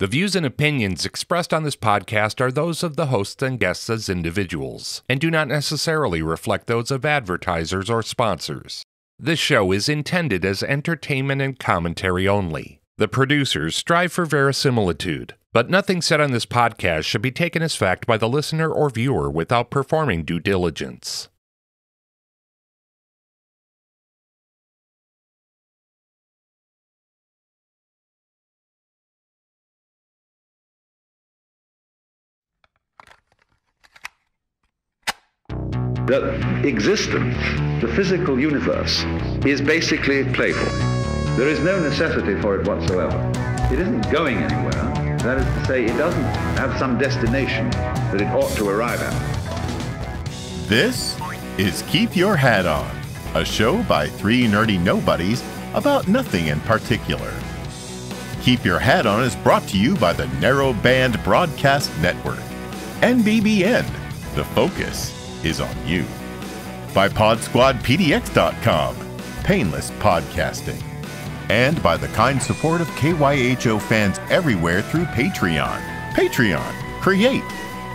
The views and opinions expressed on this podcast are those of the hosts and guests as individuals, and do not necessarily reflect those of advertisers or sponsors. This show is intended as entertainment and commentary only. The producers strive for verisimilitude, but nothing said on this podcast should be taken as fact by the listener or viewer without performing due diligence. That existence, the physical universe, is basically playful. There is no necessity for it whatsoever. It isn't going anywhere. That is to say, it doesn't have some destination that it ought to arrive at. This is Keep Your Hat On, a show by three nerdy nobodies about nothing in particular. Keep Your Hat On is brought to you by the Narrowband Broadcast Network, NBBN, the focus is on you. By PodSquadPDX.com, painless podcasting. And by the kind support of KYHO fans everywhere through Patreon. Patreon, create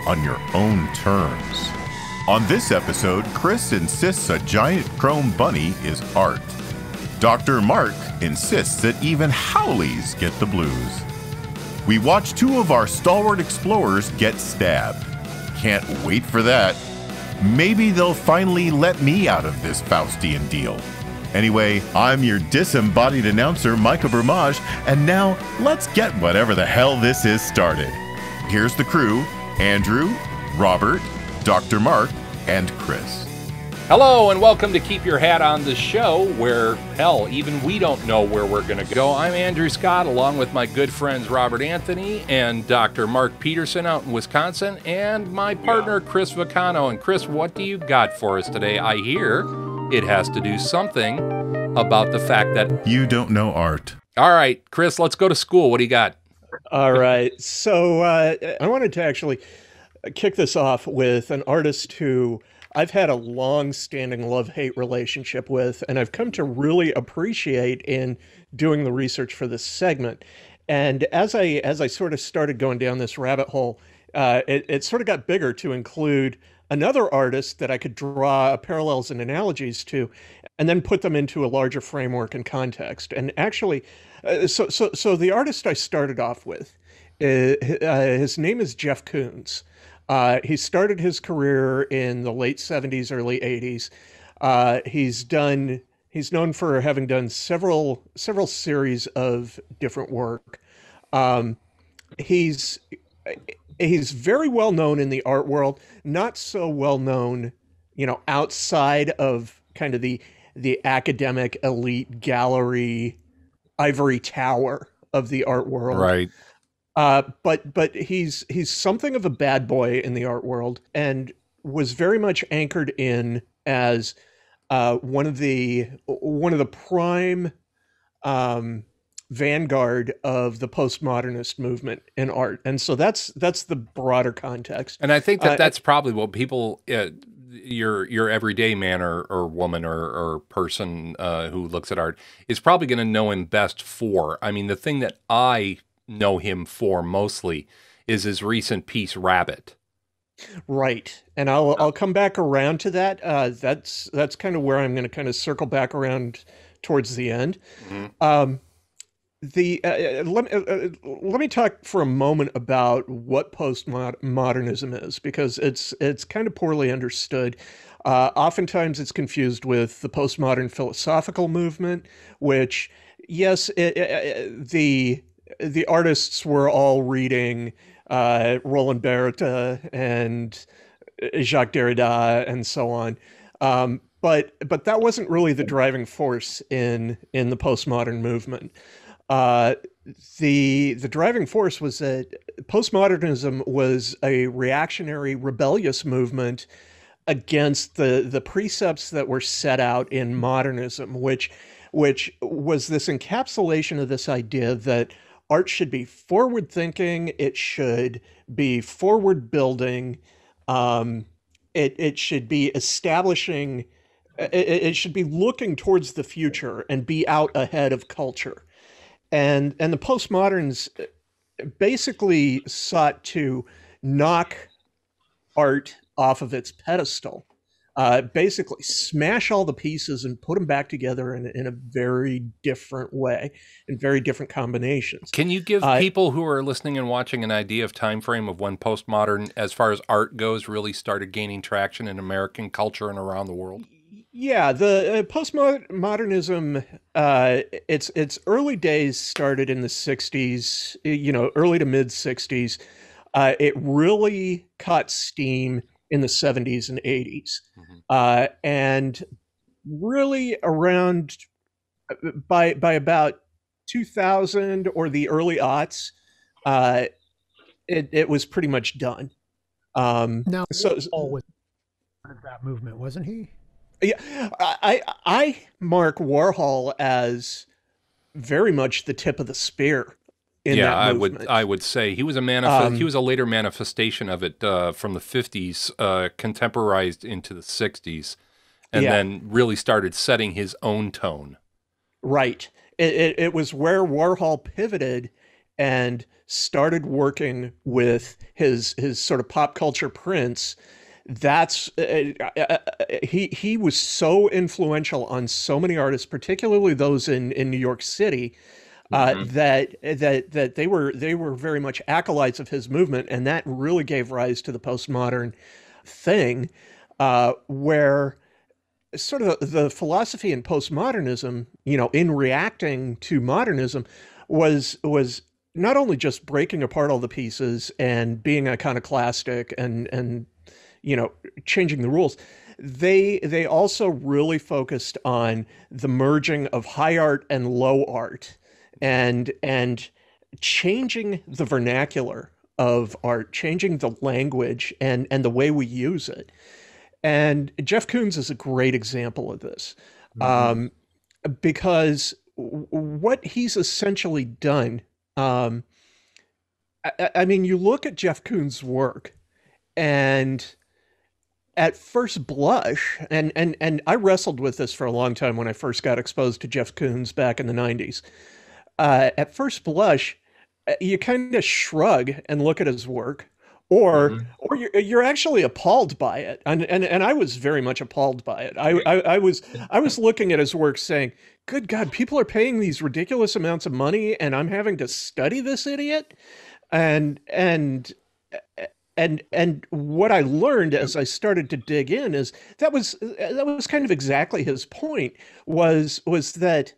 on your own terms. On this episode, Chris insists a giant chrome bunny is art. Dr. Mark insists that even Howleys get the blues. We watch two of our stalwart explorers get stabbed. Can't wait for that. Maybe they'll finally let me out of this Faustian deal. Anyway, I'm your disembodied announcer, Micah Bermage, and now let's get whatever the hell this is started. Here's the crew Andrew, Robert, Dr. Mark, and Chris. Hello, and welcome to Keep Your Hat on the Show, where, hell, even we don't know where we're going to go. I'm Andrew Scott, along with my good friends Robert Anthony and Dr. Mark Peterson out in Wisconsin, and my partner Chris Vicano. And Chris, what do you got for us today? I hear it has to do something about the fact that. You don't know art. All right, Chris, let's go to school. What do you got? All right. So uh, I wanted to actually kick this off with an artist who I've had a long standing love hate relationship with, and I've come to really appreciate in doing the research for this segment. And as I as I sort of started going down this rabbit hole, uh, it, it sort of got bigger to include another artist that I could draw parallels and analogies to, and then put them into a larger framework and context. And actually, uh, so so so the artist I started off with, uh, his name is Jeff Koons. Uh, he started his career in the late 70s, early 80s. Uh, he's done. He's known for having done several several series of different work. Um, he's he's very well known in the art world. Not so well known, you know, outside of kind of the the academic elite gallery ivory tower of the art world. Right. Uh, but but he's he's something of a bad boy in the art world and was very much anchored in as uh, one of the one of the prime um, vanguard of the postmodernist movement in art, and so that's that's the broader context. And I think that uh, that's probably what people. Uh, your your everyday man or, or woman or, or person uh, who looks at art is probably going to know him best for. I mean, the thing that I know him for mostly is his recent piece Rabbit. Right, and I'll I'll come back around to that. Uh, that's that's kind of where I'm going to kind of circle back around towards the end. Mm-hmm. Um, the uh, uh let, me uh, let me talk for a moment about what postmodernism is because it's it's kind of poorly understood. Uh, oftentimes, it's confused with the postmodern philosophical movement, which yes, it, it, the the artists were all reading uh, Roland Barthes and Jacques Derrida and so on. Um, but but that wasn't really the driving force in in the postmodern movement. Uh, the the driving force was that postmodernism was a reactionary, rebellious movement against the the precepts that were set out in modernism, which which was this encapsulation of this idea that art should be forward thinking it should be forward building um, it, it should be establishing it, it should be looking towards the future and be out ahead of culture. And and the postmoderns basically sought to knock art off of its pedestal uh, basically smash all the pieces and put them back together in, in a very different way in very different combinations Can you give Uh, people who are listening and watching an idea of time frame of when postmodern, as far as art goes, really started gaining traction in American culture and around the world? Yeah, the uh, postmodernism, uh, its its early days started in the '60s. You know, early to mid '60s. Uh, it really caught steam in the '70s and '80s, Mhm. uh, and really around uh, by by about 2000 or the early aughts, uh, it it was pretty much done. Um, Now, so Paul was that movement, wasn't he? Yeah, I I I mark Warhol as very much the tip of the spear in yeah, I would I would say he was a manif- Um, he was a later manifestation of it uh, from the 50s, uh, contemporized into the 60s, and Yeah. then really started setting his own tone. Right. It, it it was where Warhol pivoted and started working with his his sort of pop culture prints. That's uh, uh, uh, he he was so influential on so many artists, particularly those in in New York City. Uh, Mhm. that that that they were they were very much acolytes of his movement, and that really gave rise to the postmodern thing, uh, where sort of the philosophy in postmodernism, you know, in reacting to modernism, was was not only just breaking apart all the pieces and being iconoclastic and and you know changing the rules they they also really focused on the merging of high art and low art and and changing the vernacular of art changing the language and and the way we use it and jeff koons is a great example of this um, because what he's essentially done um, I- I, I mean you look at jeff koons work and at first blush and and and I wrestled with this for a long time when I first got exposed to Jeff Koons back in the 90s. Uh, at first blush, uh, you kind of shrug and look at his work or Mhm. or you're, you're actually appalled by it. And, and and I was very much appalled by it. I, I I was I was looking at his work saying, "Good God, people are paying these ridiculous amounts of money and I'm having to study this idiot." And and and and what I learned as I started to dig in is that was that was kind of exactly his point was was that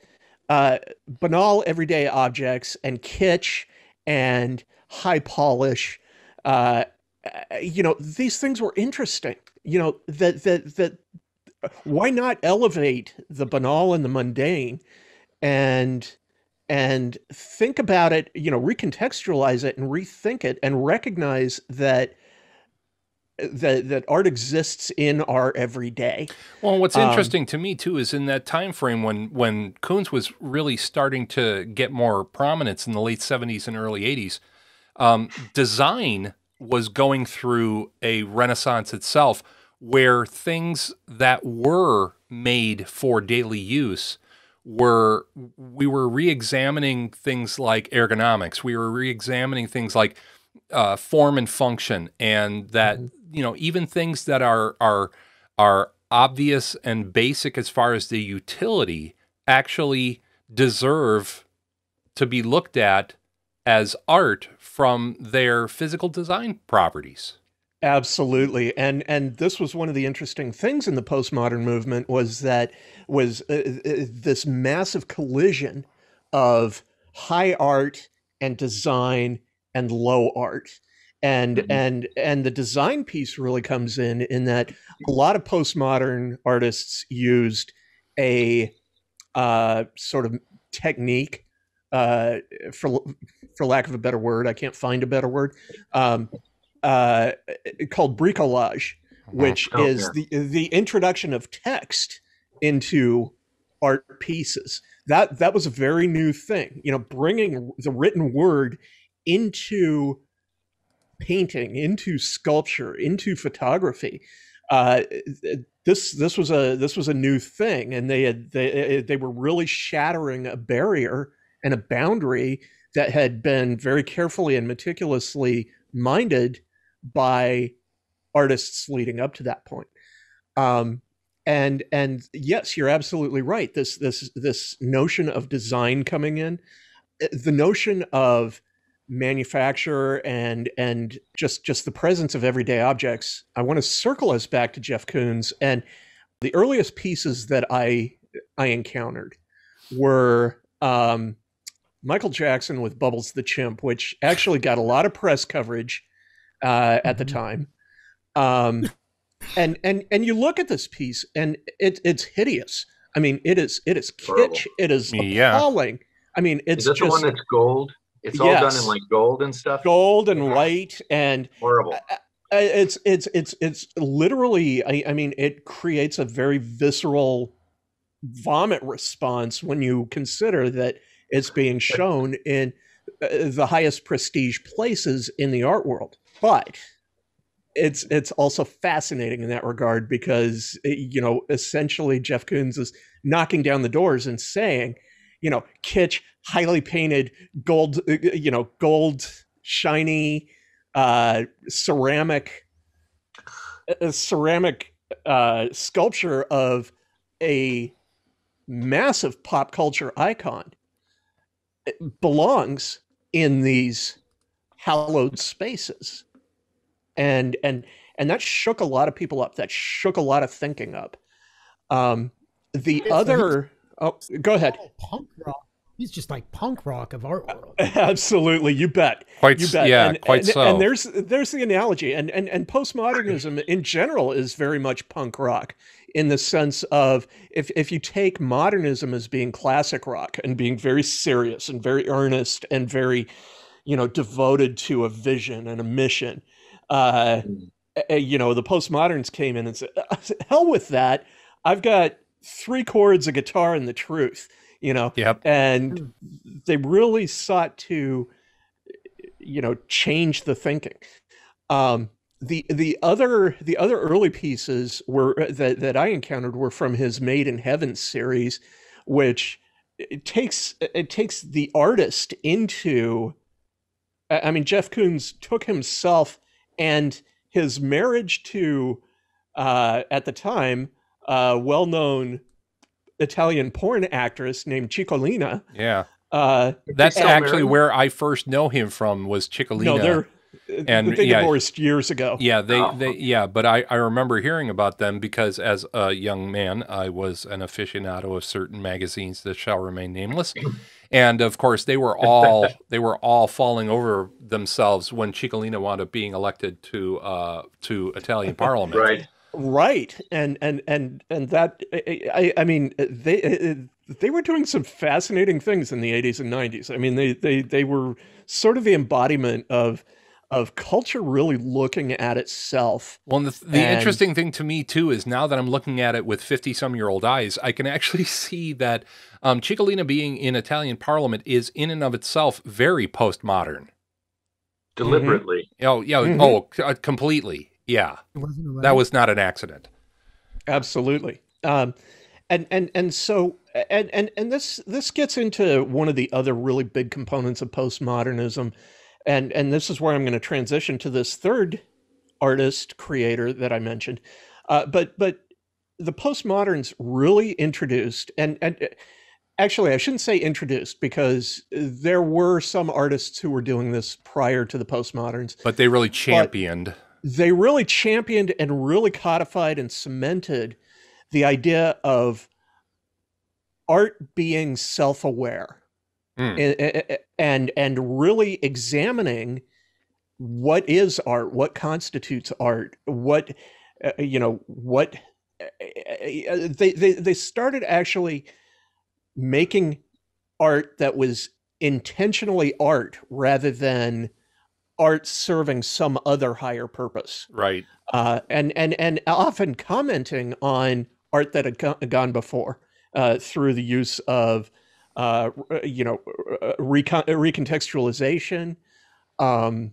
uh, banal everyday objects and kitsch and high polish, uh, uh, you know, these things were interesting. You know that that that why not elevate the banal and the mundane and and think about it you know recontextualize it and rethink it and recognize that that that art exists in our everyday Well, what's Um, interesting to me too is in that time frame when when Koons was really starting to get more prominence in the late '70s and early '80s, um, design was going through a renaissance itself, where things that were made for daily use were we were re-examining things like ergonomics. We were re-examining things like uh, form and function, and that you know even things that are are are obvious and basic as far as the utility actually deserve to be looked at as art from their physical design properties. Absolutely, and and this was one of the interesting things in the postmodern movement was that was uh, uh, this massive collision of high art and design and low art, and Mhm. and and the design piece really comes in in that a lot of postmodern artists used a uh, sort of technique uh, for for lack of a better word, I can't find a better word. Um, uh, called bricolage, which Oh, is the the introduction of text into art pieces. That that was a very new thing. You know, bringing the written word into painting, into sculpture, into photography. Uh, this this was a this was a new thing, and they had they they were really shattering a barrier and a boundary that had been very carefully and meticulously minded by artists leading up to that point. Um, and and yes, you're absolutely right. This this this notion of design coming in, eh, the notion of manufacture and and just just the presence of everyday objects. I want to circle us back to Jeff Koons and the earliest pieces that I I encountered were um, Michael Jackson with Bubbles the Chimp, which actually got a lot of press coverage uh, at the Mhm. time. Um, and and and you look at this piece, and it, it's hideous. I mean, it is it is Horrible. kitsch. It is Yeah. appalling. I mean, it's Is that the just one that's gold? It's all done in like gold and stuff. gold and white, and Horrible. it's it's it's it's literally. I, I mean, it creates a very visceral vomit response when you consider that it's being shown in uh, the highest prestige places in the art world. But it's it's also fascinating in that regard because eh, you know essentially Jeff Koons is knocking down the doors and saying, you know, kitsch, highly painted, gold, uh, you know, gold, shiny, uh, ceramic, a ceramic uh, sculpture of a massive pop culture icon it belongs in these hallowed spaces. And and and that shook a lot of people up. That shook a lot of thinking up. Um the other oh go ahead Oh, punk rock. He's just like punk rock of our world. absolutely you bet Quite, you bet yeah, and, quite and, so. and there's there's the analogy and and and postmodernism in general is very much punk rock in the sense of if if you take modernism as being classic rock and being very serious and very earnest and very you know devoted to a vision and a mission uh Mm. uh, you know the postmoderns came in and said hell with that i've got three chords a guitar and the truth you know? Yep. and they really sought to you know change the thinking. Um the the other the other early pieces were that that i encountered were from his made in heaven series which it takes it takes the artist into I I mean Jeff Koons took himself and his marriage to uh at the time uh well-known Italian porn actress named Cicciolina Yeah. uh That's actually married? where I first know him from was Cicciolina. no they're And, they yeah. divorced years ago Yeah, they, Oh. they yeah, but I, I remember hearing about them because as a young man, I was an aficionado of certain magazines that shall remain nameless. And of course, they were all they were all falling over themselves when Cicciolina wound up being elected to uh, to Italian Parliament. Right. Right and and and and that i i, I mean they they were doing some fascinating things in the 80s and 90s i mean they they they were sort of the embodiment of of culture really looking at itself Well, and the, the And- interesting thing to me too is now that I'm looking at it with 50 some year old eyes, I can actually see that um, Cicciolina being in Italian Parliament is in and of itself very postmodern. Deliberately. Oh yeah, Mhm. oh uh, completely. Yeah, It wasn't that was not an accident. absolutely. Um and and and so and and and this this gets into one of the other really big components of postmodernism. And and this is where i'm going to transition to this third artist creator that i mentioned. Uh, but but the postmoderns really introduced and and uh, actually i shouldn't say introduced because there were some artists who were doing this prior to the postmoderns. But they really championed. They really championed and really codified and cemented the idea of art being self-aware Mm. a- a- a- and and really examining what is art what constitutes art what uh, you know what uh, they, they they started actually making art that was intentionally art rather than art serving some other higher purpose Right. uh, and and and often commenting on art that had go- gone before uh, through the use of uh, you know recon- recontextualization, um,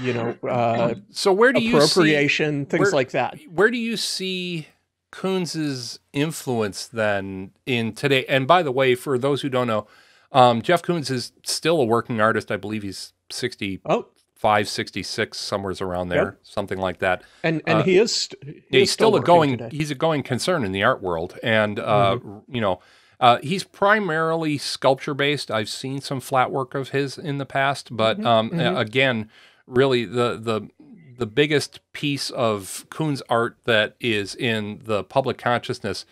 you know uh, So where do you see appropriation, things where- like that. where do you see Koons's influence then in today? And by the way, for those who don't know, Um, Jeff Koons is still a working artist. I believe he's 60 Oh, 66, somewhere's around there, Yep. something like that. and and Uh, he is he Yeah, he's still, a going today. he's a going concern in the art world and uh Mm-hmm. you know uh, he's primarily sculpture based i've seen some flat work of his in the past but Mm-hmm. um a- again really the the the biggest piece of Koons' art that is in the public consciousness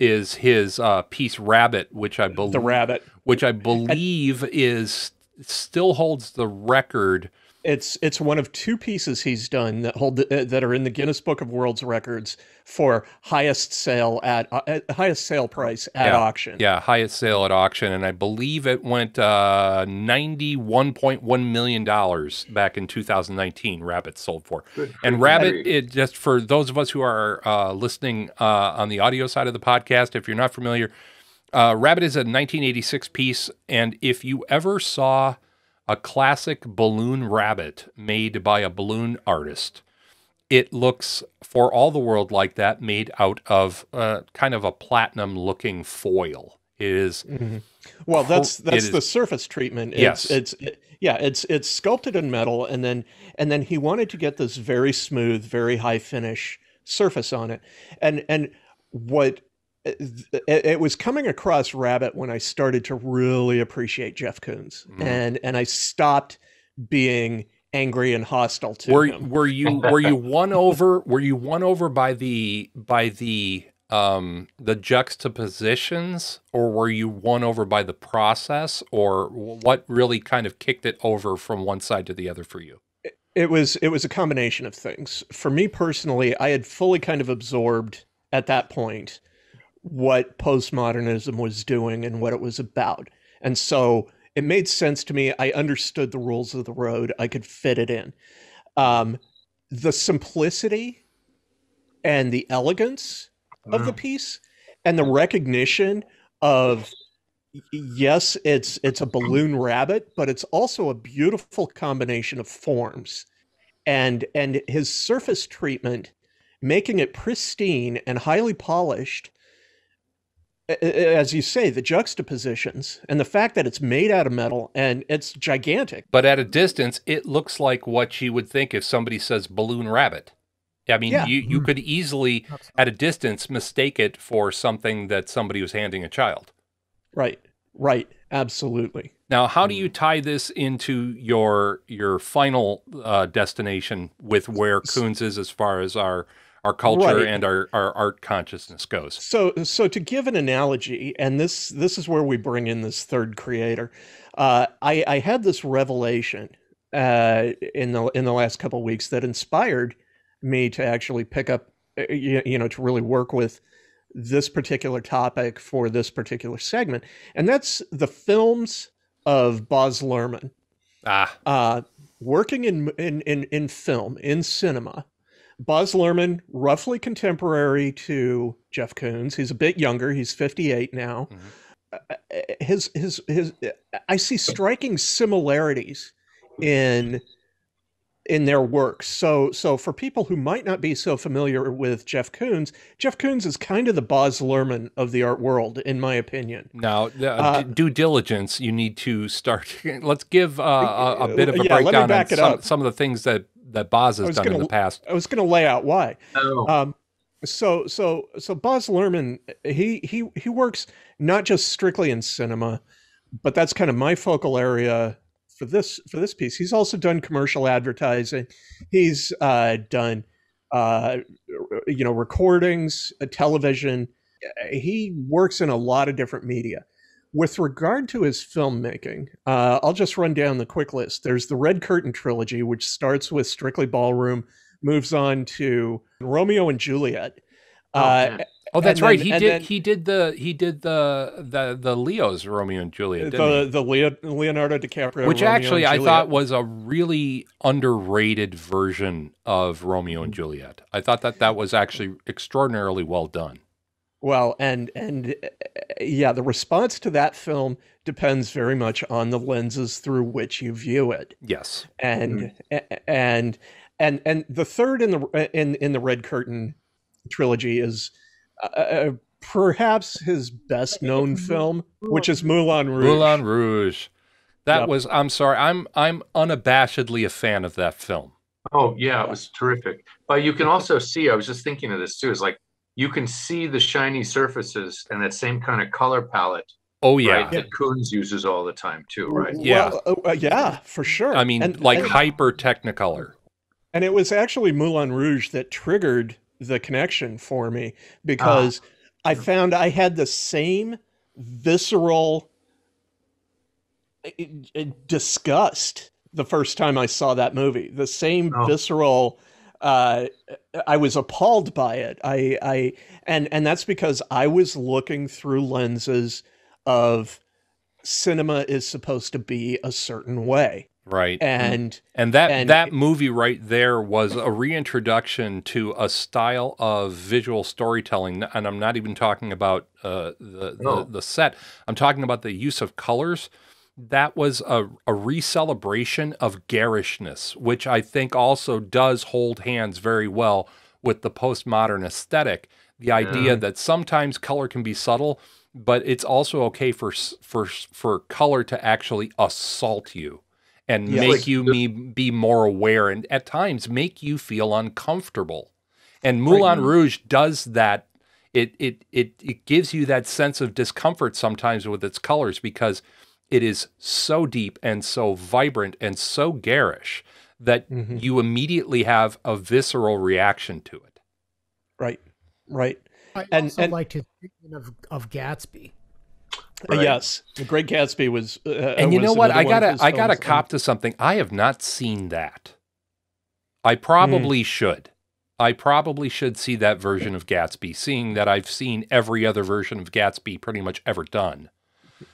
is his uh, piece Rabbit, which I believe the rabbit. which I believe is still holds the record. It's it's one of two pieces he's done that hold the, uh, that are in the Guinness Book of World's Records for highest sale at uh, highest sale price at Yeah, auction. Yeah, highest sale at auction, and I believe it went uh, ninety-one point one million dollars back in two thousand nineteen. Rabbit sold for, and Rabbit. It just for those of us who are uh, listening uh, on the audio side of the podcast, if you're not familiar, uh, Rabbit is a nineteen eighty-six piece, and if you ever saw a classic balloon rabbit made by a balloon artist it looks for all the world like that made out of uh, kind of a platinum looking foil it is Well, that's that's is- the surface treatment. It's, Yes. it's it, yeah, it's it's sculpted in metal, and then and then he wanted to get this very smooth, very high finish surface on it, and and what it, it was coming across Rabbit when I started to really appreciate Jeff Koons, Mm-hmm. and and I stopped being angry and hostile to were him. were you were you won over were you won over by the by the um the juxtapositions or were you won over by the process or what really kind of kicked it over from one side to the other for you It was it was a combination of things. For me personally, I had fully kind of absorbed at that point what postmodernism was doing and what it was about. And so it made sense to me. I understood the rules of the road. I could fit it in. Um, the simplicity and the elegance of the piece and the recognition of yes it's it's a balloon rabbit but it's also a beautiful combination of forms and and his surface treatment making it pristine and highly polished as you say the juxtapositions and the fact that it's made out of metal and it's gigantic. But at a distance it looks like what you would think if somebody says balloon rabbit. I mean Yeah. you, you could easily at a distance mistake it for something that somebody was handing a child. Right. Right. Absolutely. Now how do you tie this into your your final uh, destination with where Koons is as far as our our culture Right. and our, our art consciousness goes So, so to give an analogy, and this this is where we bring in this third creator. Uh, I, I had this revelation uh, in the in the last couple of weeks that inspired me to actually pick up, uh, you, you know, to really work with this particular topic for this particular segment, and that's the films of Baz Luhrmann ah uh, working in, in in in film in cinema. Baz Luhrmann, roughly contemporary to Jeff Koons. He's a bit younger. He's 58 now. Uh, His his his. I see striking similarities in in their work. So so for people who might not be so familiar with Jeff Koons, Jeff Koons is kind of the Baz Luhrmann of the art world, in my opinion. now uh, Uh, due diligence you need to start let's give uh, a, a bit of a Yeah, breakdown on some, some of the things that that Baz I has done in gonna- the past I was going to lay out why. Oh, Um, so so so Baz Luhrmann, he he he works not just strictly in cinema, but that's kind of my focal area for this for this piece. He's also done commercial advertising. He's uh, done uh, you know recordings, uh, television. He works in a lot of different media. With regard to his filmmaking, uh, I'll just run down the quick list. There's the Red Curtain trilogy, which starts with Strictly Ballroom, moves on to Romeo and Juliet. Oh, Uh. Oh, that's And right. He did. then- he did the. He did the the the Leo's Romeo and Juliet, didn't the he? the Leo, Leonardo DiCaprio, Which Romeo actually I thought was a really underrated version of Romeo and Juliet. I thought that that was actually extraordinarily well done. Well, and and uh, yeah, the response to that film depends very much on the lenses through which you view it. Yes. and a- and and and the third in the in in the red curtain trilogy is uh, uh, perhaps his best known film, which is Moulin Rouge. Moulin Rouge. That Yep. was. I'm sorry. I'm I'm unabashedly a fan of that film. Oh yeah, it was terrific. But you can also see, I was just thinking of this too, is like you can see the shiny surfaces and that same kind of color palette, Oh yeah. right? That Koons uses all the time too, right? Yeah. Well, uh, uh, yeah, for sure. I mean, And- like and- hyper technicolor. And it was actually Moulin Rouge that triggered the connection for me because I found I had the same visceral uh, uh, disgust the first time I saw that movie. The same Oh. visceral. Uh, I was appalled by it. I, I, and and that's because I was looking through lenses of cinema is supposed to be a certain way, Right. and And that And that movie right there was a reintroduction to a style of visual storytelling, and I'm not even talking about uh, the, the No. the set. I'm talking about the use of colors. That was a, a re-celebration of garishness, which I think also does hold hands very well with the postmodern aesthetic. The idea mm-hmm. that sometimes color can be subtle, but it's also okay for for for color to actually assault you and Yes. make Like you me be more aware and at times make you feel uncomfortable. And Moulin Rouge does that. It, it it it gives you that sense of discomfort sometimes with its colors because it is so deep and so vibrant and so garish that Mhm. you immediately have a visceral reaction to it. right, right. I And- also and- like his treatment of, of Gatsby. Uh, Right. Yes, The Great Gatsby was. Uh, and you was know what? I gotta I gotta cop to something. I have not seen that. I probably should. I probably should see that version of Gatsby, seeing that I've seen every other version of Gatsby pretty much ever done.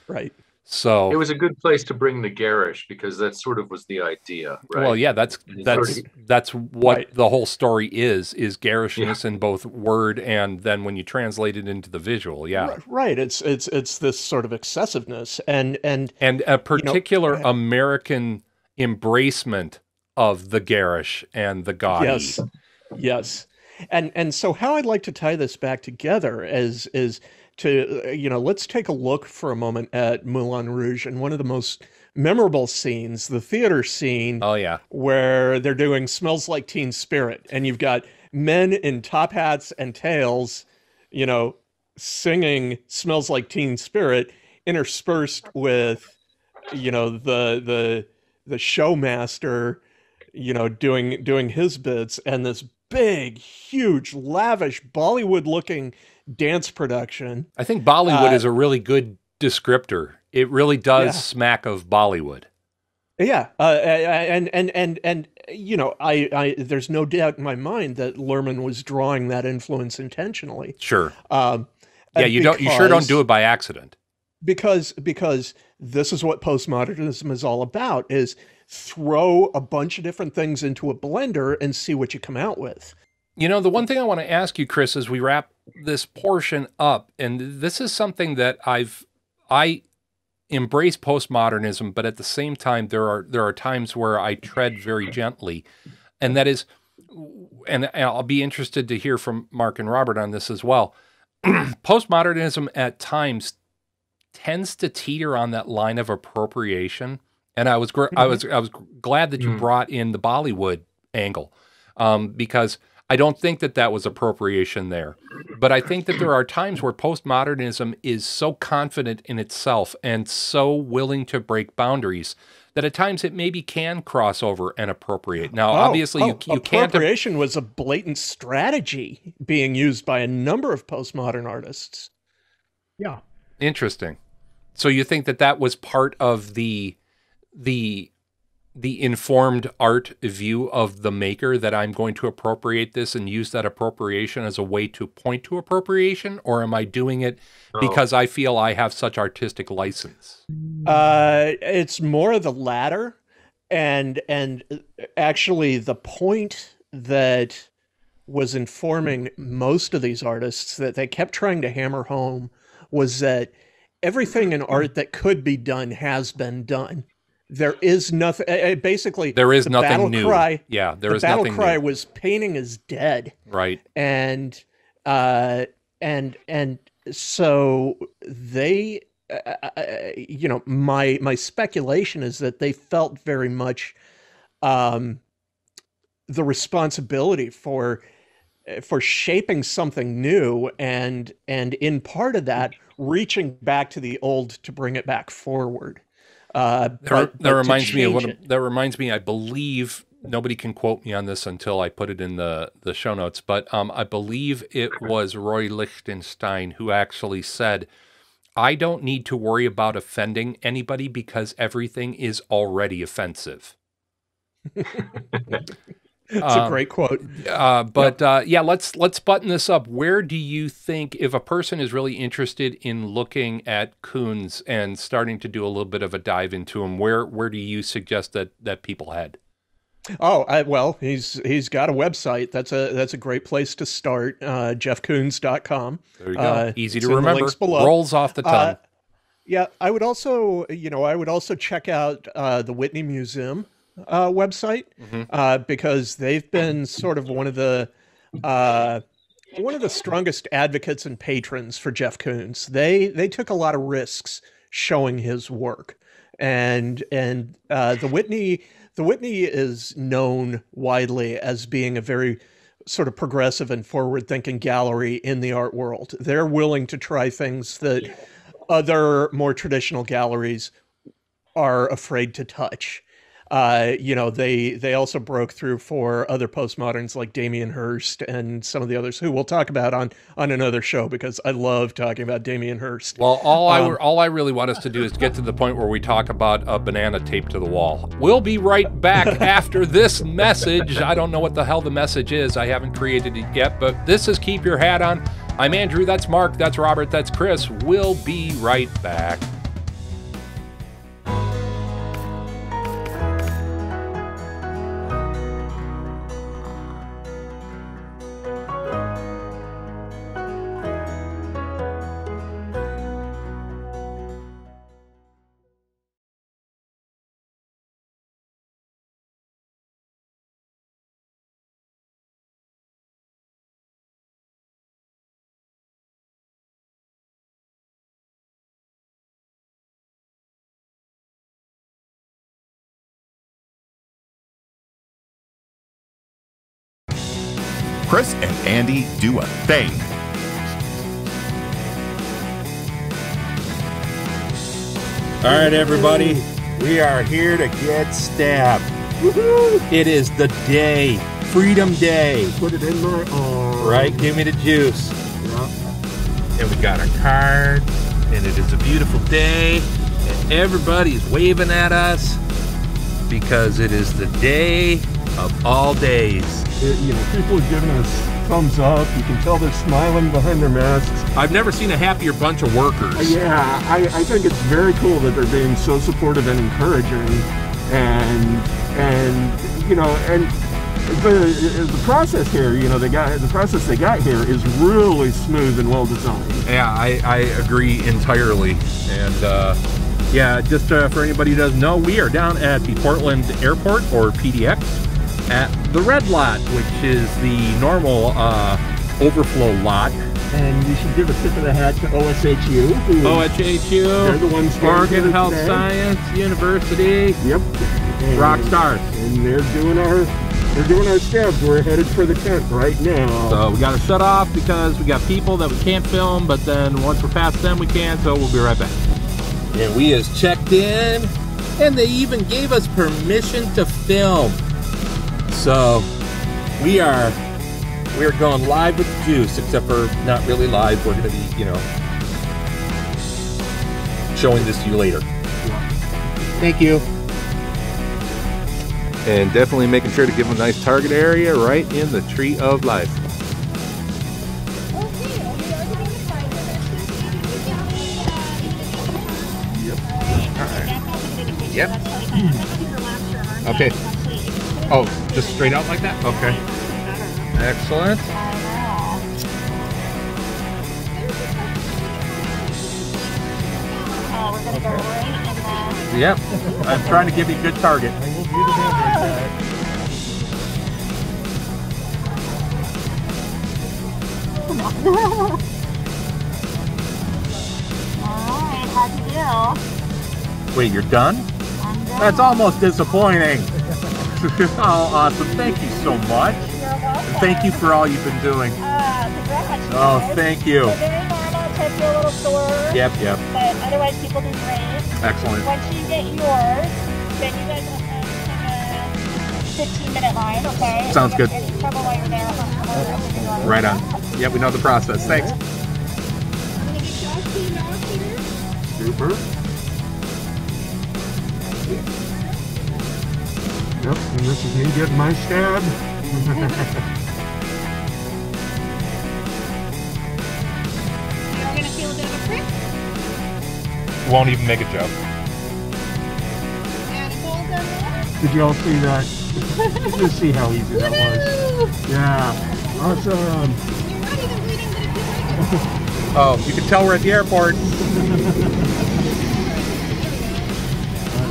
right. So It was a good place to bring the garish because that sort of was the idea, right? well, yeah, that's that's sort that's what Right. the whole story is is garishness in both word and then when you translate it into the visual, yeah. R- Right. It's it's it's this sort of excessiveness, and and And a particular uh, American embracement of the garish and the gaudy. yes, yes, and and so how I'd like to tie this back together is is to uh, you know let's take a look for a moment at Moulin Rouge and one of the most memorable scenes, the theater scene. Oh yeah. where they're doing smells like teen spirit and you've got men in top hats and tails you know singing smells like teen spirit interspersed with you know the the the showmaster you know doing doing his bits and this big huge lavish bollywood looking dance production I think Bollywood Uh, is a really good descriptor. It really does Yeah. smack of Bollywood. Yeah, uh, and and and and you know, I, I there's no doubt in my mind that Luhrmann was drawing that influence intentionally. Sure. Um, Yeah, you don't you sure don't do it by accident. because because this is what postmodernism is all about: is throw a bunch of different things into a blender and see what you come out with. You know, the one thing I want to ask you, Chris, as we wrap this portion up, and this is something that I've I embrace postmodernism, but at the same time, there are there are times where I tread very gently, and that is, and I'll be interested to hear from Mark and Robert on this as well. postmodernism at times tends to teeter on that line of appropriation, and I was gr- I was I was glad that you Mm. brought in the Bollywood angle um, because I don't think that that was appropriation there. But I think that there are times where postmodernism is so confident in itself and so willing to break boundaries that at times it maybe can cross over and appropriate. Now, Oh, obviously, you, oh, you can't. appropriation was a blatant strategy being used by a number of postmodern artists. Yeah. Interesting. So you think that that was part of the the the informed art view of the maker that I'm going to appropriate this and use that appropriation as a way to point to appropriation or am I doing it Oh. because I feel I have such artistic license? Uh, it's more of the latter, and and actually the point that was informing most of these artists that they kept trying to hammer home was that everything in art that could be done has been done. There is nothing. uh, uh, Basically, There is the nothing battle new. Cry, yeah, there the is battle nothing cry new. was painting is dead right. and uh and and so they, uh, uh, you know, my my speculation is that they felt very much um, the responsibility for for shaping something new and and in part of that reaching back to the old to bring it back forward uh, That, but- that but reminds me of what it- that reminds me. I believe nobody can quote me on this until I put it in the the show notes, but um, I believe it was Roy Lichtenstein who actually said, "I don't need to worry about offending anybody because everything is already offensive." it's um, a great quote Uh, but uh, yeah, let's let's button this up. Where do you think, if a person is really interested in looking at Koons and starting to do a little bit of a dive into them, where where do you suggest that that people head? Oh, I, well, he's he's got a website. That's a that's a great place to start. Uh, JeffKoons.com. There you go. Uh, Easy to remember. links below. Rolls off the tongue. Uh, yeah, I would also, you know, I would also check out uh, the Whitney Museum uh, website Mm-hmm. uh, because they've been sort of one of the uh, one of the strongest advocates and patrons for Jeff Koons. They they took a lot of risks showing his work, and and uh, the Whitney the Whitney is known widely as being a very sort of progressive and forward thinking gallery in the art world. They're willing to try things that other more traditional galleries are afraid to touch. Uh, you know, they they also broke through for other postmoderns like Damien Hirst and some of the others who we'll talk about on on another show because I love talking about Damien Hirst. well, all I um, all I really want us to do is get to the point where we talk about a banana taped to the wall. We'll be right back after this message. I don't know what the hell the message is. I haven't created it yet, but this is keep your hat on. I'm Andrew. That's Mark. That's Robert. That's Chris. We'll be right back. Chris and Andy do a thing. All right, everybody, we are here to get stabbed. It is the day, Freedom Day. Put it in my arm. Right? Give me the juice. And we got our card, and it is a beautiful day, and everybody's waving at us because it is the day of all days. It- you know, people are giving us thumbs up. You can tell they're smiling behind their masks. I've never seen a happier bunch of workers. Yeah, I, I think it's very cool that they're being so supportive and encouraging, and and you know, and the the process here, you know, they got the process they got here is really smooth and well designed. Yeah, I, I agree entirely. And uh, yeah, just uh, for anybody who doesn't know, we are down at the Portland Airport or PDX at the Red Lot, which is the normal uh, overflow lot. And you should give a tip of the hat to OHSU. Who, They're the ones standing Oregon Health today. Science University, Yep. And- rock stars. And they're doing our they're doing our stabs. We're headed for the tent right now. So we got to shut off because we got people that we can't film, but then once we're past them, we can. So we'll be right back. And we is checked in, and they even gave us permission to film. So we are we are going live with the juice, except for not really live. We're going to be, you know, showing this to you later. Thank you. And definitely making sure to give them a nice target area right in the tree of life. Yep. Okay. Oh, just straight out like that? Okay. Excellent. Yep. I'm trying to give you a good target. How'd you do? Wait, you're done? I'm good. That's almost disappointing. oh, awesome. Thank you so much. You're welcome. And thank you for all you've been doing. Uh. Oh, thank you. Normal to feel a little sore. Yep, yep. But otherwise, people do great. Excellent. Once you get yours, then you guys will have a 15 minute line, okay? Sounds good. you're there? I'll open the door. Right on. Yeah, we know the process. Thanks. I'm Yep, and this is me getting my stab. You're gonna feel a bit of a prick. Won't even make a joke. And a cold down there. Did y'all see that? Just see how easy that was. Yeah. Awesome. You're not even bleeding, but it feels like it. Oh, you can tell we're at the airport.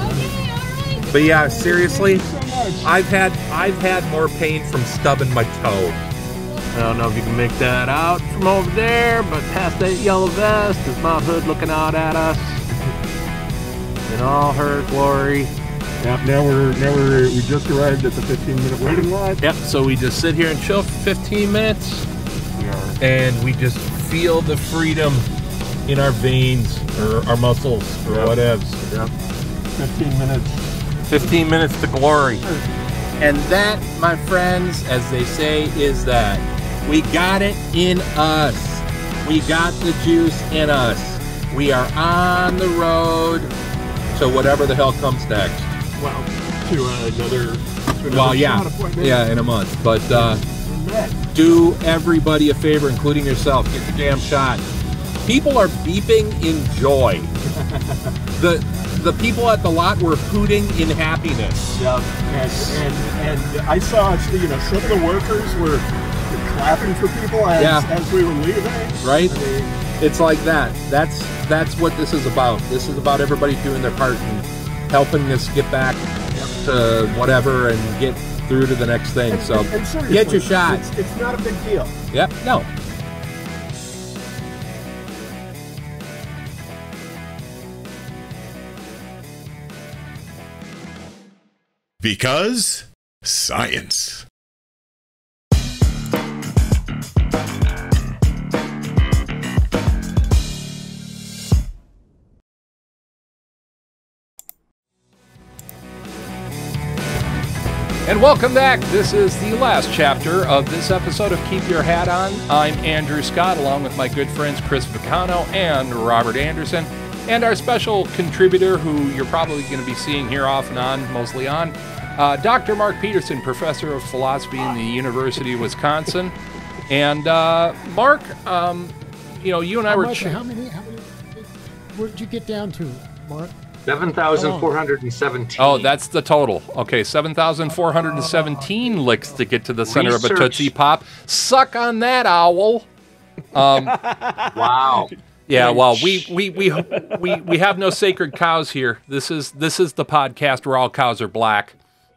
Okay, alright. But yeah, seriously, I've had I've had more pain from stubbing my toe. I don't know if you can make that out from over there, but past that yellow vest is Mount Hood looking out at us in all her glory. Yep, now we're now we're we just arrived at the 15 minute waiting lot. Yep. So we just sit here and chill for 15 minutes, We are and we just feel the freedom in our veins or our muscles or Yep. whatevs. yep. 15 minutes. 15 minutes to glory. And that, my friends, as they say, is that we got it in us. We got the juice in us. We are on the road to whatever the hell comes next. Well, to uh, another. To another Well, yeah, yeah, in a month. But uh, do everybody a favor, including yourself. Get the damn shot. People are beeping in joy. the the people at the lot were hooting in happiness. Yep. And, and and I saw you know some of the workers were clapping for people as, Yeah. as we were leaving. Right? I mean, It's like that. That's that's what this is about. This is about everybody doing their part and helping us get back to whatever and get through to the next thing. and, So and get your shot. It's, it's not a big deal. Yep. No. Because science. And welcome back. This is the last chapter of this episode of Keep Your Hat On. I'm Andrew Scott, along with my good friends Chris Vacano and Robert Anderson, and our special contributor, who you're probably going to be seeing here off and on, mostly on, uh, Dr. Mark Peterson, professor of philosophy in the University of Wisconsin. And uh, Mark, um, you know, you and I How were. much? ch- How many? How many? Where did you get down to, Mark? 7,417. Oh, that's the total. Okay, 7,417 licks to get to the center of a Tootsie Pop. Suck on that, owl. Um, wow. yeah, well, we, we, we, we, we have no sacred cows here. This is this is the podcast where all cows are black.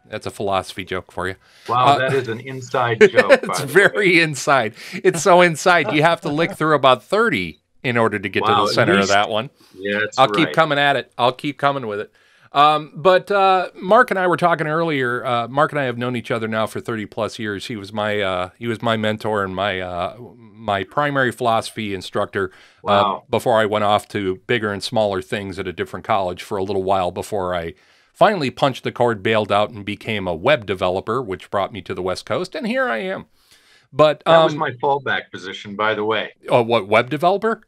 That's a philosophy joke for you. Wow, Uh, that is an inside joke. It's the way. very inside. It's so inside. You have to lick through about 30 in order to get Wow, to the center of that one. Yeah, I'll right. keep coming at it. I'll keep coming with it. Um, but uh, Mark and I were talking earlier. Uh, Mark and I have known each other now for thirty plus years. He was my uh, he was my mentor and my uh, my primary philosophy instructor uh, Wow. before I went off to bigger and smaller things at a different college for a little while before I finally punched the cord, bailed out, and became a web developer, which brought me to the West Coast, and here I am. But That um, was my fallback position, by the way. oh, what web developer?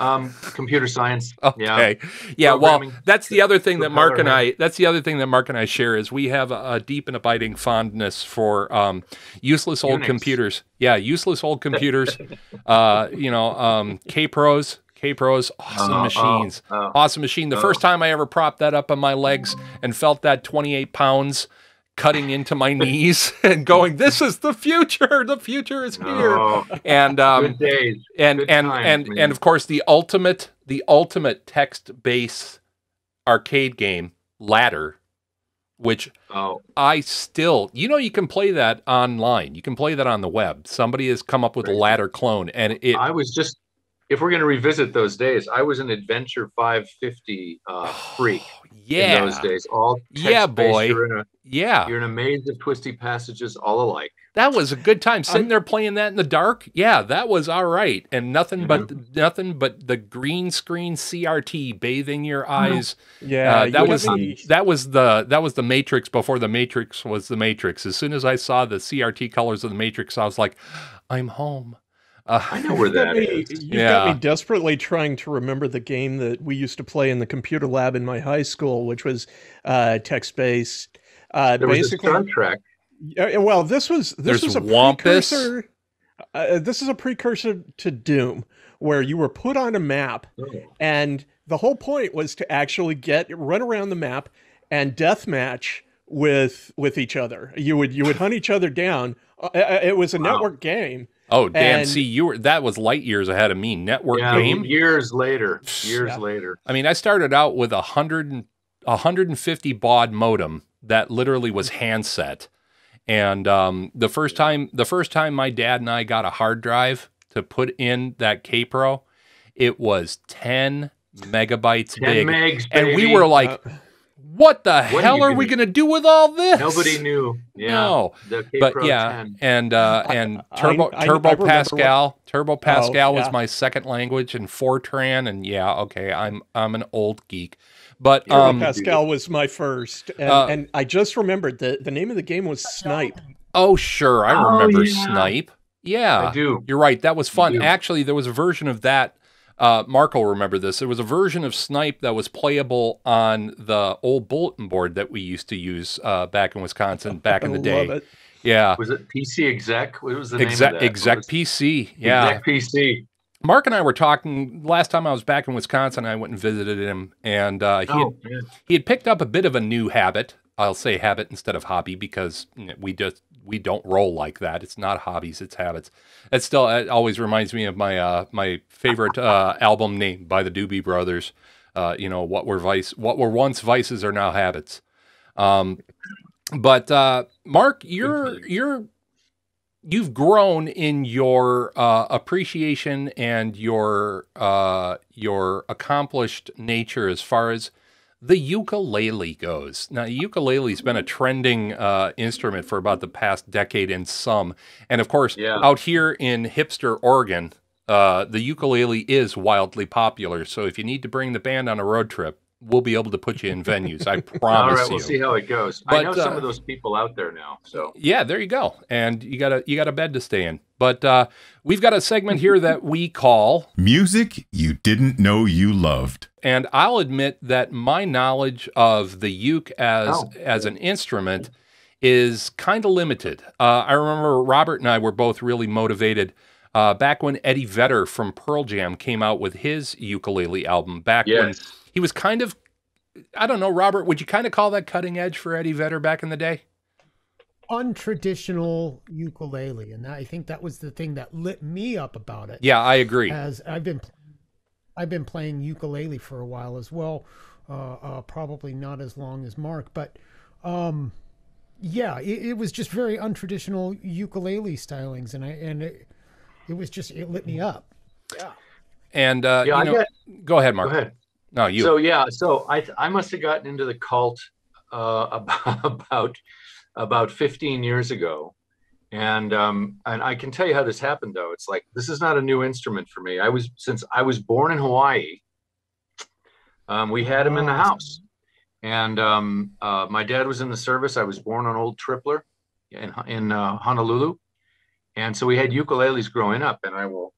Um, computer science. Yeah. Okay. Yeah. well, that's the other thing that Mark and I. That's the other thing that Mark and I share is we have a, a deep and abiding fondness for um, useless old Unix. computers. Yeah, useless old computers. uh, you know, um, Kaypros. Kaypros, awesome Oh, oh, machines. oh. awesome machine. The Oh. first time I ever propped that up on my legs and felt that 28 pounds cutting into my knees and going, "This is the future. The future is here." Oh, And um, good days. and and times, and man. and of course the ultimate the ultimate text based arcade game ladder which Oh, i still you know you can play that online you can play that on the web somebody has come up with a ladder clone and it I was just if we're going to revisit those days, I was an Adventure 550 uh, freak yeah. in those days. All Yeah, text-based, boy. You're in, a, Yeah. you're in a maze of twisty passages, all alike. That was a good time sitting there playing that in the dark. Yeah, that was all right. And nothing but nothing but the green screen CRT bathing your eyes. Yeah, Uh, that was me- that was the that was the Matrix before the Matrix was the Matrix. As soon as I saw the CRT colors of the Matrix, I was like, I'm home. Uh, I know where You got that me, is. you've got me desperately trying to remember the game that we used to play in the computer lab in my high school, which was uh, text based. Uh, There was a basically, Star Yeah, well, this was this There's was a Wumpus. precursor. Uh, this is a precursor to Doom, where you were put on a map, Oh. and the whole point was to actually get run around the map and deathmatch with with each other. You would you would hunt each other down. Uh, uh, it was a Wow. network game. Oh damn! And- See, you were that was light years ahead of me. Network Yeah, game. years later. Years Yeah. later. I mean, I started out with a hundred a hundred and fifty baud modem that literally was handset. And um, the first time, the first time my dad and I got a hard drive to put in that Kaypro, it was ten megabytes 10 big, megs, and we were like, Uh, "What the are hell you are we gonna- gonna do with all this?" Nobody knew. Yeah. No, The but Pro yeah, 10. and uh, and I- Turbo I- I Turbo remember what- Pascal, Turbo Pascal was yeah. my second language, and Fortran, and yeah, okay, I'm I'm an old geek, but Turbo um, Pascal was my first, and, uh, and I just remembered the the name of the game was Snipe. oh sure, I Oh, remember yeah. Snipe. Yeah, I do. You're right. That was fun. Actually, there was a version of that. Uh, Mark will remember this. There was a version of Snipe that was playable on the old bulletin board that we used to use uh, back in Wisconsin back in I the day. love it. Yeah, Was it PC Exec? What was the name exec of that? exec was- PC. Yeah, Exec PC. Mark and I were talking last time I was back in Wisconsin. I went and visited him, and uh, he had, Oh, yeah. he had picked up a bit of a new habit. I'll say habit instead of hobby because we just we don't roll like that. It's not hobbies, it's habits. It still it always reminds me of my uh, my favorite uh, album name by the Doobie Brothers. Uh, you know what were vice what were once vices are now habits. Um, but uh, Mark, you're you're you've grown in your uh, appreciation and your uh, your accomplished nature as far as the ukulele goes. Now, ukulele's been a trending uh, instrument for about the past decade and some, and of course, Yeah. out here in hipster Oregon, uh, the ukulele is wildly popular. So if you need to bring the band on a road trip, we'll be able to put you in venues. I promise right, you. we'll see how it goes. I But, know some uh, of those people out there now. So Yeah, there you go. And you got a you got a bed to stay in. But uh, we've got a segment here that we call, Music you didn't know you loved. and I'll admit that my knowledge of the uke as Oh. as an instrument is kind of limited. Uh, I remember Robert and I were both really motivated uh, back when Eddie Vedder from Pearl Jam came out with his ukulele album. Back when yes, he was kind of, I don't know, Robert, would you kind of call that cutting edge for Eddie Vedder back in the day? Untraditional ukulele, and I think that was the thing that lit me up about it. Yeah, I agree. As I've been, I've been playing ukulele for a while as well. Uh, uh, probably not as long as Mark, but um, yeah, it, it was just very untraditional ukulele stylings, and I and it, it was just it lit me up. Yeah. And uh, yeah. you know, got, go ahead, go Mark. ahead. No, you. So yeah, so I I must have gotten into the cult uh, about about about 15 years ago, and um and I can tell you how this happened though. It's like this is not a new instrument for me. I was since I was born in Hawaii. Um, we had him in the house, and um, uh, my dad was in the service. I was born on Old Tripler in in uh, Honolulu, and so we had ukuleles growing up. And I will.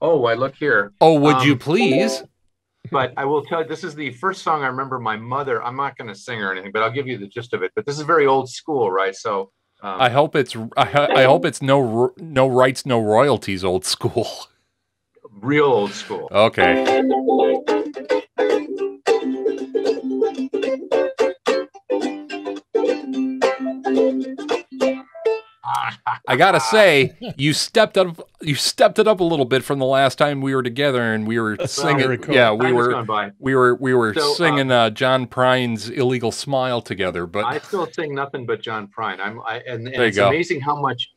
Oh, I look here oh, would you um, please? But I will tell you, this is the first song I remember my mother. I'm not going to sing or anything, but I'll give you the gist of it. But this is very old school, right? So, um, I hope it's I, I hope it's no no rights, no royalties, old school. real old school. Okay. I gotta say, you stepped up you stepped it up a little bit from the last time we were together, and we were singing. cool. Yeah, we Time has were we were we were So, uh, singing uh, John Prine's "Illegal Smile" together. But I still sing nothing but John Prine. I'm, I, and, and it's go. amazing how much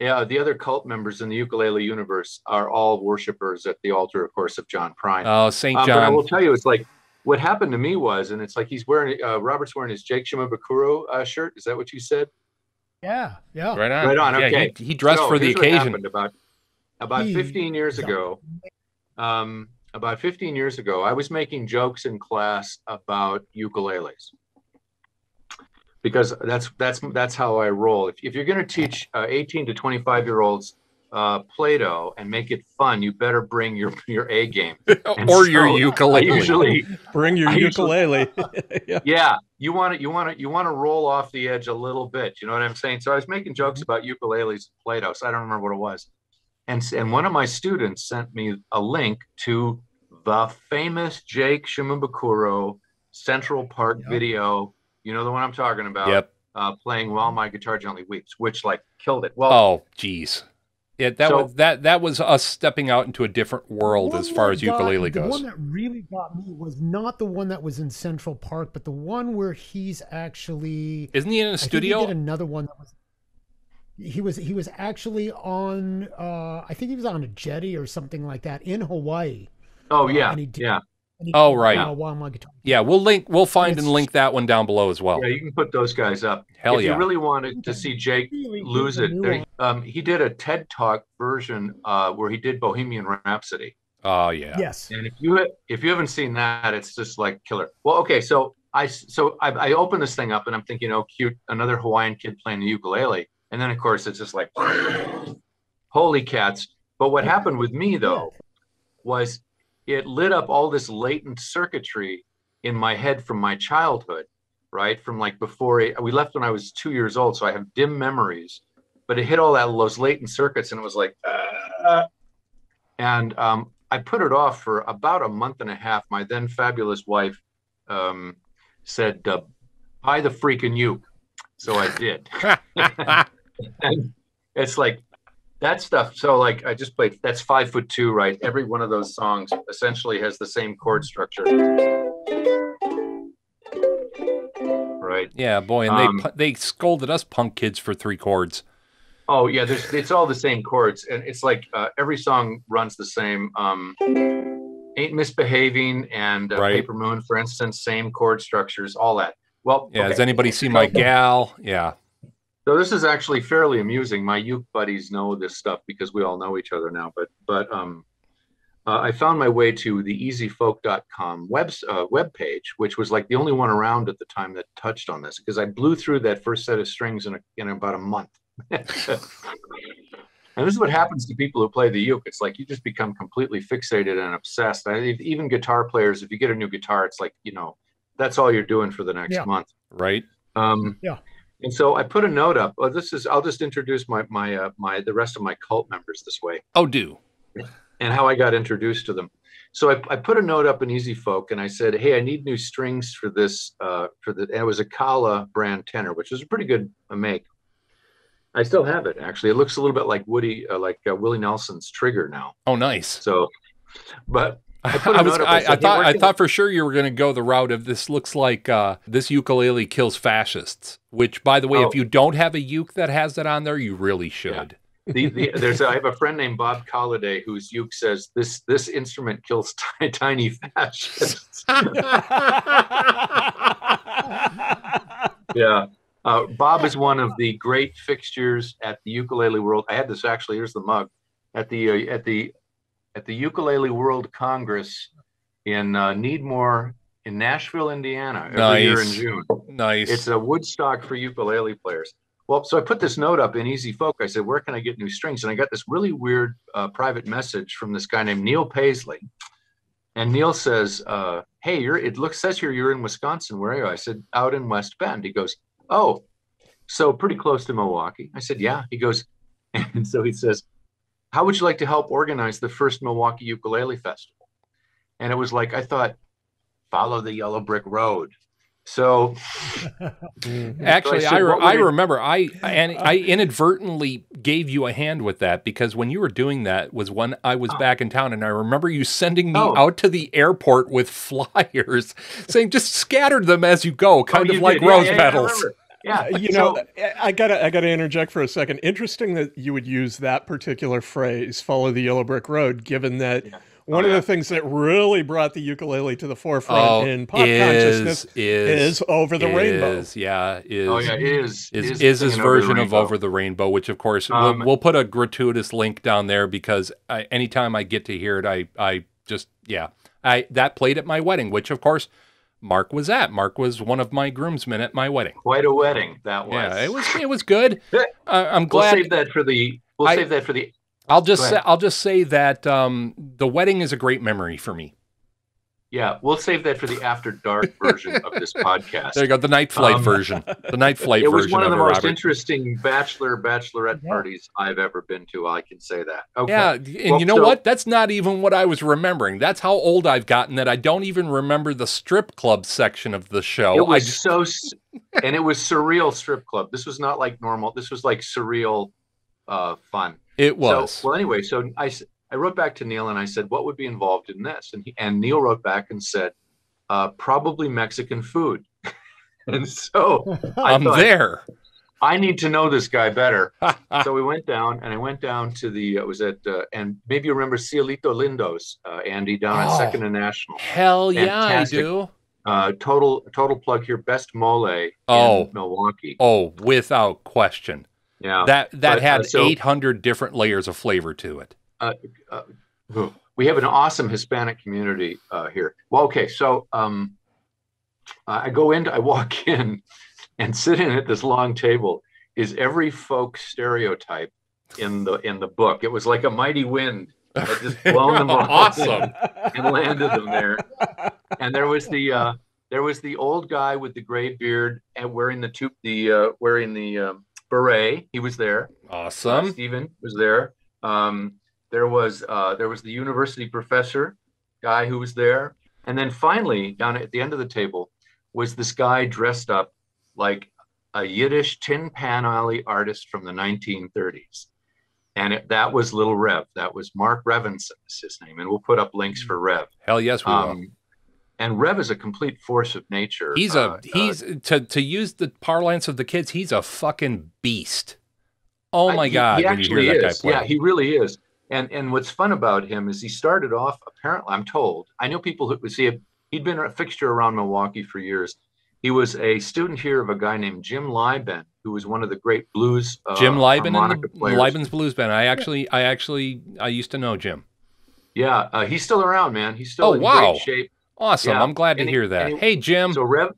yeah, the other cult members in the ukulele universe are all worshippers at the altar, of course, of John Prine. Oh, St. Um, but I will tell you, it's like what happened to me was, and it's like he's wearing uh, Robert's wearing his Jake Shimabukuro uh, shirt. Is that what you said? Yeah, yeah. right on. Right on. Yeah, Okay. he, he dressed So for the here's occasion. happened about about He- 15 years ago. Um, about 15 years ago, I was making jokes in class about ukuleles because that's that's that's how I roll. If, if you're going to teach uh, 18 to 25 year olds uh, Plato and make it fun, you better bring your your A game. And or your so I ukulele. usually Bring your I usually- ukulele. yeah. yeah you want to you want to you want to roll off the edge a little bit you know what i'm saying so i was making jokes about ukuleles and Plato so i don't remember what it was and and one of my students sent me a link to the famous jake shimabukuro central park Yep. video you know the one i'm talking about Yep. uh, playing while my guitar gently weeps which like killed it well Oh, geez. Yeah, that So- was that that was us stepping out into a different world as far that as ukulele got, The one that really got me was not the one that was in Central Park, but the one where he's actually. Isn't he in a I think studio? he did another one that was. He was he was actually on. uh I think he was on a jetty or something like that in Hawaii. oh uh, yeah and he did- yeah And he Oh, right. uh, while my guitar. yeah, we'll link we'll find and link that one down below as well. yeah you can put those guys up Hell if yeah. you really wanted to see jake lose it. There- um, he did a TED Talk version uh, where he did Bohemian Rhapsody, oh yeah. Yes. and if you if you haven't seen that, it's just like killer. Well, okay, so I so I, I open this thing up and I'm thinking, oh, cute, another Hawaiian kid playing the ukulele, and then of course it's just like, holy cats! But what happened with me though was it lit up all this latent circuitry in my head from my childhood, right? From like before I- we left when I was two years old, so I have dim memories. But it hit all that those latent circuits, and it was like, uh, and um, I put it off for about a month and a half. My then fabulous wife um, said, uh, "Buy the freaking uke," so I did. and it's like that stuff. So like I just played. That's five foot two, right? Every one of those songs essentially has the same chord structure, right? yeah, boy, and Um, they they scolded us punk kids for three chords. Oh yeah, there's it's all the same chords, and it's like uh, every song runs the same. Um, Ain't misbehaving and uh, Right. Paper Moon, for instance, same chord structures, all that. Well, Yeah, has anybody seen my gal? Yeah. So this is actually fairly amusing. My uke buddies know this stuff because we all know each other now. But but um, uh, I found my way to the EasyFolk.com web uh, web page, which was like the only one around at the time that touched on this because I blew through that first set of strings in a, in about a month. and this is what happens to people who play the uke. It's like you just become completely fixated and obsessed. I, even guitar players, if you get a new guitar, it's like you know that's all you're doing for the next Yeah. month. Right. Um, Yeah. And so I put a note up. Oh, this is. I'll just introduce my my uh, my the rest of my cult members this way Oh, do. and how I got introduced to them. So I, I put a note up in Easy Folk and I said, "Hey, I need new strings for this. Uh, for the and it was a Kala brand tenor, which was a pretty good make. I still have it actually. It looks a little bit like Woody, uh, like uh, Willie Nelson's Trigger now. Oh, nice. So, but I I, was. I, I thought I thought for sure you were going to go the route of this looks like uh, this ukulele kills fascists. Which, by the way, Oh. if you don't have a uke that has that on there, you really should. the, the, there's a, I have a friend named Bob Colliday whose uke says this this instrument kills ti- tiny fascists. yeah. Uh, Bob is one of the great fixtures at the ukulele world. I had this actually. Here's the mug at the uh, at the at the ukulele world congress in uh, Needmore in Nashville, Indiana, every year in June. Nice. It's a Woodstock for ukulele players. Well, so I put this note up in Easy Folk. I said, "Where can I get new strings?" And I got this really weird uh, private message from this guy named Neil Paisley. And Neil says, uh, "Hey, you're. It looks says here you're in Wisconsin. Where are you?" I said, "Out in West Bend." He goes, "Oh, so pretty close to Milwaukee." I said, "Yeah." He goes, and so he says, "How would you like to help organize the first Milwaukee Ukulele Festival?" And it was like I thought, follow the yellow brick road. So Actually, So I I, re- I remember I and I inadvertently gave you a hand with that because when you were doing that was when I was oh. back in town and I remember you sending me Oh. out to the airport with flyers saying just scatter them as you go, oh, kind Oh, of like did. Rose yeah, yeah, petals. Remember. Yeah, you know, so- I gotta, I gotta interject for a second. Interesting that you would use that particular phrase, "follow the yellow brick road," given that one of the things that really brought the ukulele to the forefront Oh, in pop is, consciousness is, "Over the Rainbow." Yeah, is. Oh, yeah, is- is, is is his singing Over version of Over the Rainbow, which of course Um, we'll, we'll put a gratuitous link down there because I, anytime I get to hear it, I I just yeah, I that played at my wedding, which of course Mark was at. Mark was one of my groomsmen at my wedding. Quite a wedding that was. Yeah, it was it was good. Uh, I'm glad. We'll save that for the. We'll I- save that for the. I'll just say. I'll just say that um, the wedding is a great memory for me. Yeah, we'll save that for the after dark version of this podcast. There you go, the night flight Um, version, the night flight version. it was version one of the most Robert. interesting bachelor bachelorette parties I've ever been to. I can say that. Okay. Yeah, and Well, you know so- what? That's not even what I was remembering. That's how old I've gotten that I don't even remember the strip club section of the show. It I was just, so, and it was surreal strip club. This was not like normal. This was like surreal, uh, fun. It was. So, well, anyway, so I, I wrote back to Neil and I said, what would be involved in this? And he, and Neil wrote back and said, uh, probably Mexican food. and so I I'm thought, there. I need to know this guy better. so we went down, and I went down to the. It was at, uh, and maybe you remember Cielito Lindos, uh, Andy, down at Oh. Second and National. Hell yeah, I do. Uh, total total plug here. Best mole in Oh. Milwaukee. Oh, without question. Yeah, That that But, uh, had so- 800 different layers of flavor to it. Uh, uh, we have an awesome Hispanic community uh, here. Well, okay, so um, I go in, I walk in, and sitting at this long table is every folk stereotype in the in the book. It was like a mighty wind that just blown them all Awesome. and landed them there. And there was the uh, there was the old guy with the gray beard and wearing the two the uh, wearing the um, beret. He was there. Uh, Awesome. Stephen was there. Um, there was uh, there was the university professor guy who was there, and then finally down at the end of the table was this guy dressed up like a Yiddish Tin Pan Alley artist from the 1930s, and it, that was Lil Rev. That was Marc Revenson is his name, and we'll put up links for Rev. Hell yes, we will. Um, and Rev is a complete force of nature. He's Uh, a uh, he's to to use the parlance of the kids. He's a fucking beast. Oh I- my he- god! he when you hear that guy play. Yeah, he really is. And and what's fun about him is he started off apparently I'm told I know people who see it. He'd been a fixture around Milwaukee for years. He was a student here of a guy named Jim Liban, who was one of the great blues. Uh, Jim in harmonica the players. Liban's Blues Band. I actually, I actually, I used to know Jim. Yeah, uh, he's still around, man. He's still Oh, in wow. great shape. Awesome. Yeah. I'm glad to And he- hear that. he- hey, Jim. So Rev, I,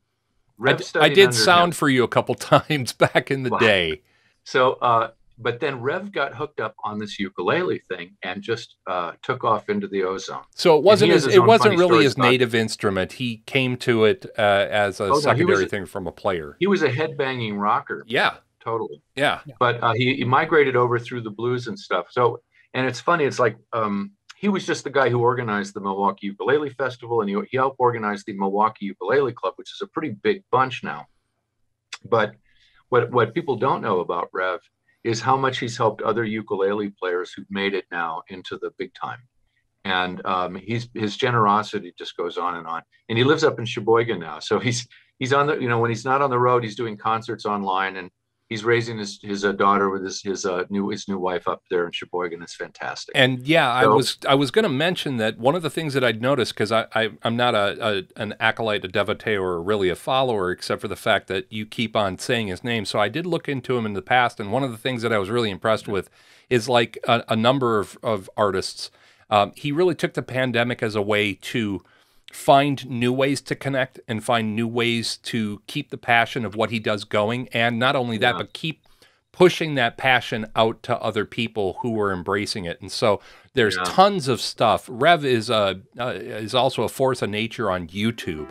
Rev I studied did sound him. for you a couple times back in the Wow. day. So, uh, but then Rev got hooked up on this ukulele thing and just uh, took off into the ozone. So it wasn't his, his it wasn't really his about it. native instrument. He came to it uh, as a Oh, no, he secondary a- thing from a player. He was a headbanging rocker. Yeah, Totally. yeah. but uh, he, he migrated over through the blues and stuff. So, and it's funny. It's like um, he was just the guy who organized the Milwaukee Ukulele Festival, and he, he helped organize the Milwaukee Ukulele Club, which is a pretty big bunch now. But what what people don't know about Rev is how much he's helped other ukulele players who've made it now into the big time. And um, he's his generosity just goes on and on. And he lives up in Sheboygan now, so he's he's on the you know when he's not on the road, he's doing concerts online and he's raising his his uh, daughter with his his uh, new his new wife up there in Sheboygan. It's fantastic. And yeah, I was I was going to mention that one of the things that I'd noticed because I, I I'm not a, a an acolyte, a devotee, or really a follower, except for the fact that you keep on saying his name. So I did look into him in the past, and one of the things that I was really impressed with is like a, a number of of artists. Um, he really took the pandemic as a way to find new ways to connect and find new ways to keep the passion of what he does going, and not only that, but keep pushing that passion out to other people who are embracing it. And so there's Yeah. tons of stuff. Rev is a uh, is also a force of nature on YouTube.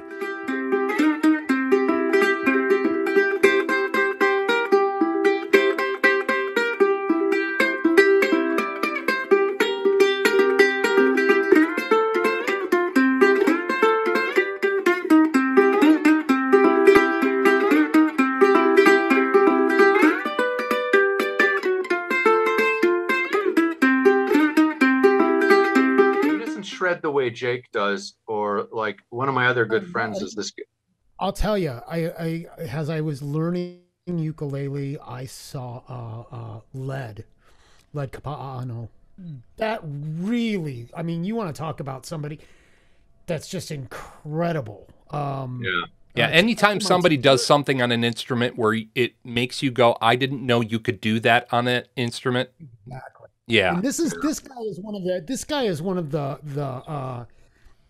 Jake does, or like one of my other good friends is this. I'll tell you, I, I as I was learning ukulele, I saw uh, uh, lead, Led Kaapana. That really, I mean, you want to talk about somebody that's just incredible. Um, Yeah. Yeah, uh, anytime somebody does something on an instrument where it makes you go, I didn't know you could do that on an instrument. Yeah. And this is this guy is one of the this guy is one of the the uh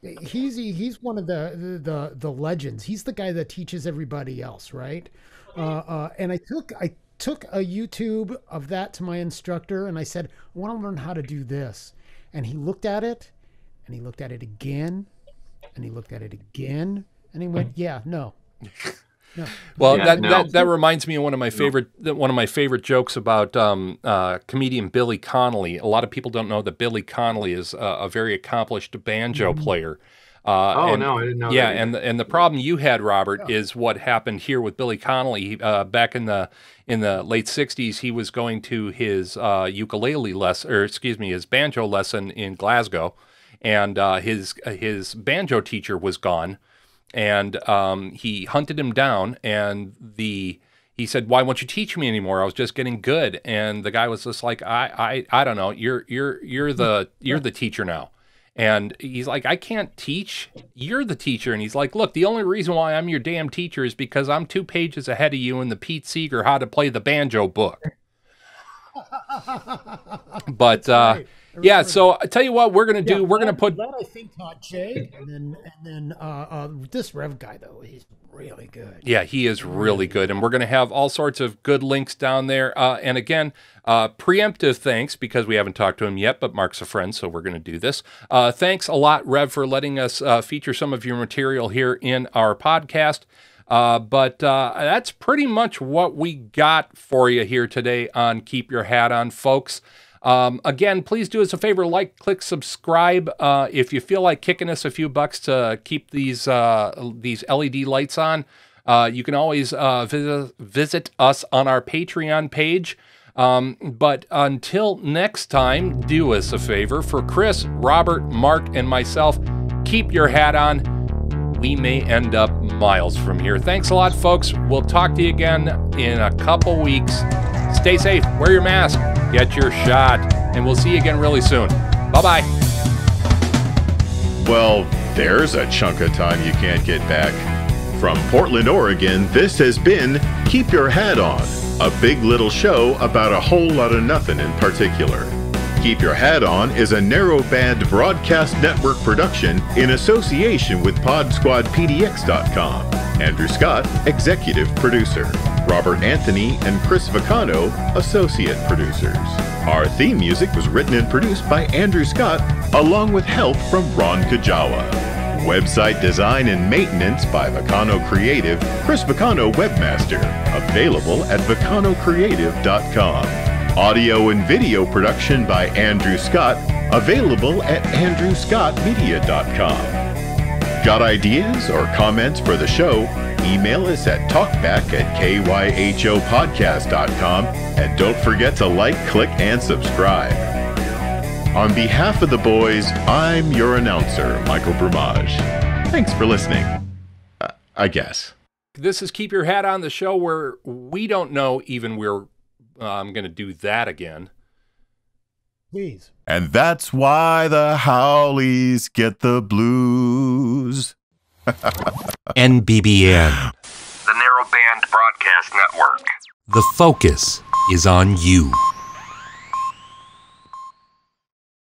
he's he's one of the the the legends. He's the guy that teaches everybody else, right? Uh, uh and I took I took a YouTube of that to my instructor and I said, I want to learn how to do this. And he looked at it and he looked at it again and he looked at it again and he went, Yeah, no. No. Well, Yeah, that, no. that that reminds me of one of my favorite one of my favorite jokes about um, uh, comedian Billy Connolly. A lot of people don't know that Billy Connolly is a, a very accomplished banjo player. Uh, Oh and- no, I didn't know. yeah, that and the, and the problem you had, Robert, is what happened here with Billy Connolly uh, back in the in the late '60s. He was going to his uh, ukulele lesson, or excuse me, his banjo lesson in Glasgow, and uh, his his banjo teacher was gone, and um, he hunted him down, and the he said, "Why won't you teach me anymore? I was just getting good." And the guy was just like, "I I I don't know. You're you're you're the you're the teacher now." And he's like, I can't teach. You're the teacher. And he's like, Look, the only reason why I'm your damn teacher is because I'm two pages ahead of you in the Pete Seeger How to Play the Banjo book. But uh, yeah, so I tell you what, we're gonna do. Yeah, we're gonna put. that. I think not Jay, and then and then uh, uh, this Rev guy though he's really good. Yeah, he is really good, and we're going to have all sorts of good links down there. Uh, and again, uh, preemptive thanks because we haven't talked to him yet, but Mark's a friend, so we're going to do this. Uh, thanks a lot, Rev, for letting us uh, feature some of your material here in our podcast. Uh, but uh, that's pretty much what we got for you here today on Keep Your Hat On, folks. Um, again, please do us a favor, like, click, subscribe. Uh, if you feel like kicking us a few bucks to keep these uh, these LED lights on, uh, you can always uh, visit visit us on our Patreon page. Um, but until next time, do us a favor for Chris, Robert, Mark, and myself. Keep your hat on. We may end up miles from here. Thanks a lot, folks. We'll talk to you again in a couple weeks. Stay safe, wear your mask, get your shot, and we'll see you again really soon. Bye bye. Well, there's a chunk of time you can't get back. From Portland, Oregon, this has been Keep Your Hat On, a big little show about a whole lot of nothing in particular. Keep Your Hat On is a narrowband broadcast network production in association with PodSquadPDX.com. Andrew Scott, executive producer. Robert Anthony and Chris Vacano, associate producers. Our theme music was written and produced by Andrew Scott, along with help from Ron Kajawa. Website design and maintenance by Vacano Creative, Chris Vacano Webmaster, available at vacanocreative.com. Audio and video production by Andrew Scott, available at andrewscottmedia.com. Got ideas or comments for the show? Email us at talkback at kyhopodcast.com and don't forget to like, click, and subscribe. On behalf of the boys, I'm your announcer, Michael Brumage. Thanks for listening. Uh, I guess. This is Keep Your Hat On, the show where we don't know even we're. Uh, I'm going to do that again. Please. And that's why the Howleys get the blues. NBBN, The Narrowband Broadcast Network. the focus is on you.